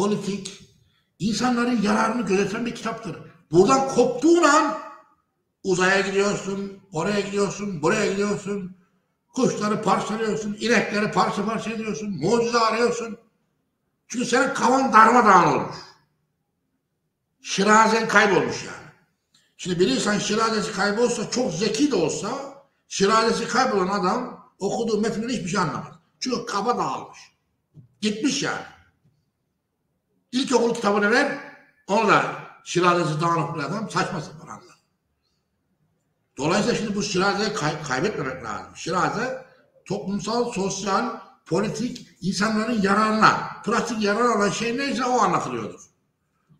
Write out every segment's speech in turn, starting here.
politik, insanların yararını gözeten bir kitaptır. Buradan koptuğun an uzaya gidiyorsun, oraya gidiyorsun, buraya gidiyorsun. Kuşları parçalıyorsun, inekleri parça parça ediyorsun, mucize arıyorsun. Çünkü senin kafan darmadağın olmuş. Şirazen kaybolmuş yani. Şimdi bir insan şirazesi kaybolsa, çok zeki de olsa, şirazesi kaybolan adam okuduğu metninden hiçbir şey anlamaz. Çünkü kafa dağılmış. Gitmiş yani. İlkokul kitabını ver, onu da şirazesi dağınık bir adam saçma sapan anlar. Dolayısıyla şimdi bu şirazeyi kay- kaybetmemek lazım. Şiraze toplumsal, sosyal, politik, insanların yararına, pratik yarar olan şey neyse o anlatılıyordur.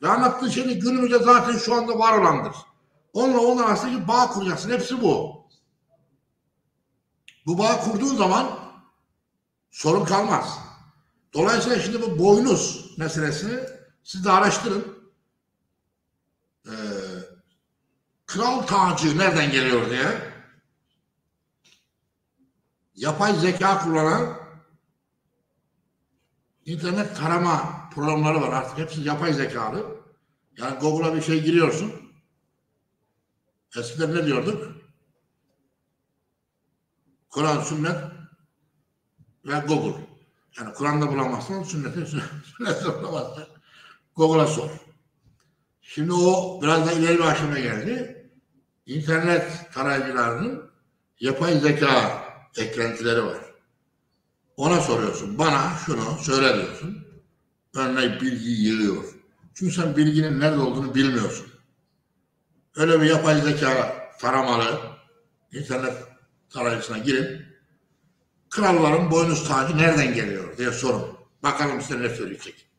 Ve anlattığı şey de günümüzde zaten şu anda var olandır. Onunla onun arasındaki bağ kuracaksın. Hepsi bu. Bu bağ kurduğun zaman sorun kalmaz. Dolayısıyla şimdi bu boynuz meselesini siz de araştırın. Ee, kral tacı nereden geliyor diye yapay zeka kullanan internet tarama programları var artık hepsi yapay zekalı. Yani Google'a bir şey giriyorsun. Eskiden ne diyorduk? Kur'an, sünnet ve Google. Yani Kur'an'da bulamazsan sünneti, sünnette bulamazsan Google'a sor. Şimdi o biraz da ileri bir geldi. İnternet tarayıcılarının yapay zeka eklentileri var. Ona soruyorsun. Bana şunu söyle diyorsun. Önüne bilgiyi yığıyor. Çünkü sen bilginin nerede olduğunu bilmiyorsun. Öyle bir yapay zeka taramalı internet tarayıcısına girin. Kralların boynuz tacı nereden geliyor diye sorun. Bakalım size ne söyleyecek.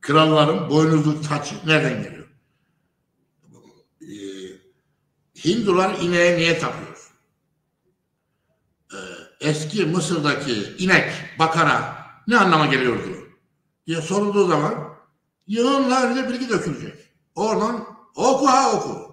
Kralların boynuzlu tacı nereden geliyor? Ee, Hindular ineğe niye tapıyor? Ee, eski Mısır'daki inek, bakara ne anlama geliyor diyor. diye sorulduğu zaman yığınlarca bilgi dökülecek. Oradan oku ha oku.